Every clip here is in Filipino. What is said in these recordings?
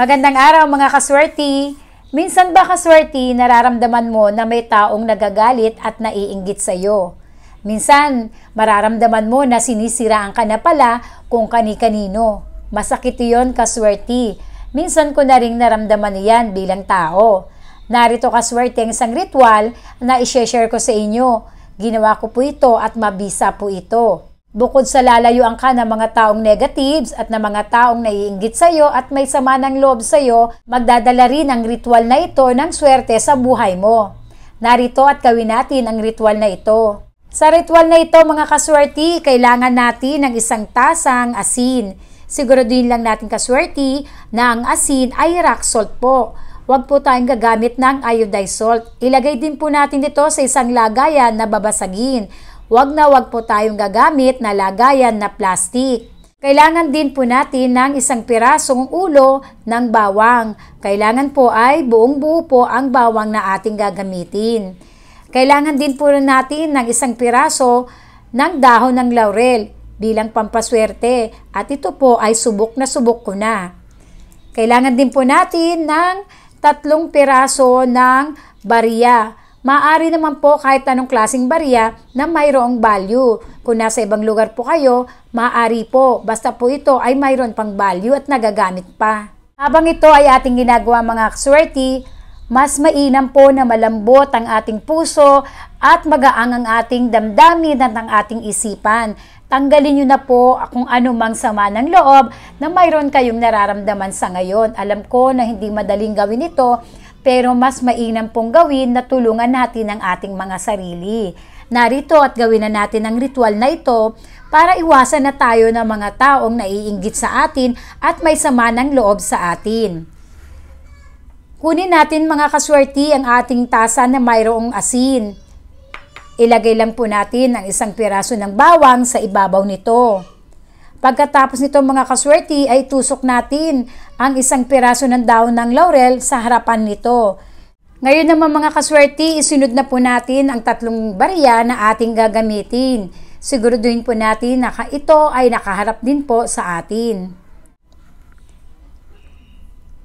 Magandang araw mga kaswerti! Minsan ba kaswerti nararamdaman mo na may taong nagagalit at naiinggit sa iyo? Minsan, mararamdaman mo na sinisiraan ka na pala kung kani-kanino. Masakit yon kaswerti. Minsan ko na rin naramdaman yan bilang tao. Narito kaswerte ang isang ritual na i-share ko sa inyo. Ginawa ko po ito at mabisa po ito. Bukod sa lalayuan ka ng mga taong negatives at ng mga taong naiinggit sa iyo at may sama ng loob sa iyo, magdadala rin ang ritual na ito ng swerte sa buhay mo. Narito at gawin natin ang ritual na ito. Sa ritual na ito mga kaswerte, kailangan natin ng isang tasang asin. Siguraduhin lang natin kaswerte na ang asin ay rock salt po. Huwag po tayong gagamit ng iodized salt. Ilagay din po natin ito sa isang lagayan na babasagin Huwag na huwag po tayong gagamit na lagayan na plastic. Kailangan din po natin ng isang pirasong ulo ng bawang. Kailangan po ay buong buo po ang bawang na ating gagamitin. Kailangan din po natin ng isang piraso ng dahon ng laurel bilang pampaswerte at ito po ay subok na subok ko na. Kailangan din po natin ng tatlong piraso ng bariya Maaari naman po kahit anong klasing barya na mayroong value. Kung nasa ibang lugar po kayo, maaari po. Basta po ito ay mayroon pang value at nagagamit pa. Habang ito ay ating ginagawa mga swerte, mas mainam po na malambot ang ating puso at magaang ang ating damdamin at ang ating isipan. Tanggalin nyo na po kung ano mang sama ng loob na mayroon kayong nararamdaman sa ngayon. Alam ko na hindi madaling gawin ito pero mas mainam pong gawin na tulungan natin ang ating mga sarili. Narito at gawin na natin ang ritual na ito para iwasan na tayo ng mga taong naiinggit sa atin at may sama ng loob sa atin. Kunin natin mga kaswerte ang ating tasa na mayroong asin. Ilagay lang po natin ang isang piraso ng bawang sa ibabaw nito. Pagkatapos nito mga kaswerte ay tusok natin ang isang piraso ng daon ng laurel sa harapan nito. Ngayon naman mga kaswerte, isunod na po natin ang tatlong barya na ating gagamitin. Siguraduhin po natin na ito ay nakaharap din po sa atin.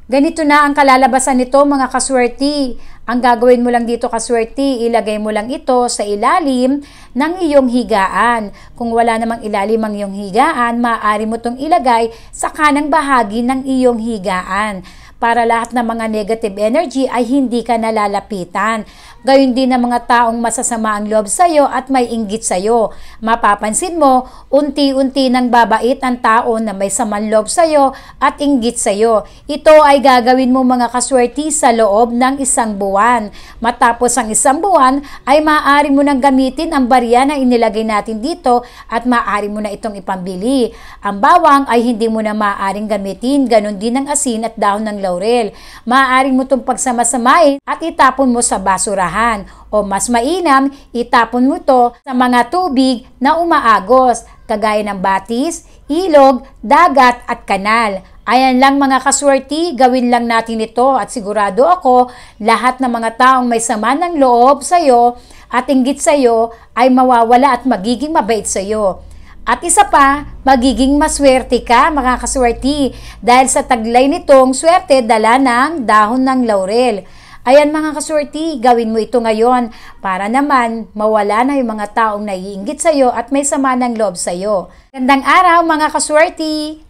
Ganito na ang kalalabasan nito mga kaswerte. Ang gagawin mo lang dito kaswerte, ilagay mo lang ito sa ilalim ng iyong higaan. Kung wala namang ilalim ang iyong higaan, maaari mo itong ilagay sa kanang bahagi ng iyong higaan para lahat ng mga negative energy ay hindi ka nalalapitan. Gayun din ng mga taong masasama ang loob sa iyo at may inggit sa iyo. Mapapansin mo, unti-unti nang babait ang tao na may samang loob sa iyo at inggit sa iyo. Ito ay gagawin mo mga kaswerte sa loob ng isang buwan. Matapos ang isang buwan, ay maaari mo nang gamitin ang barya na inilagay natin dito at maaari mo na itong ipambili. Ang bawang ay hindi mo na maaaring gamitin, ganun din ang asin at dahon ng laurel. Maaari mo itong pagsamasamain at itapon mo sa basurahan o mas mainam, itapon mo to sa mga tubig na umaagos kagaya ng batis, ilog, dagat at kanal. Ayan lang mga kaswerte, gawin lang natin ito at sigurado ako lahat ng mga taong may sama ng loob sa iyo at inggit sa iyo ay mawawala at magiging mabait sa iyo. At isa pa, magiging maswerte ka mga kaswerte dahil sa taglay nitong swerte dala ng dahon ng laurel. Ayan mga kaswerte, gawin mo ito ngayon para naman mawala na yung mga taong naiinggit sa iyo at may sama ng loob sa iyo. Gandang araw mga kaswerte!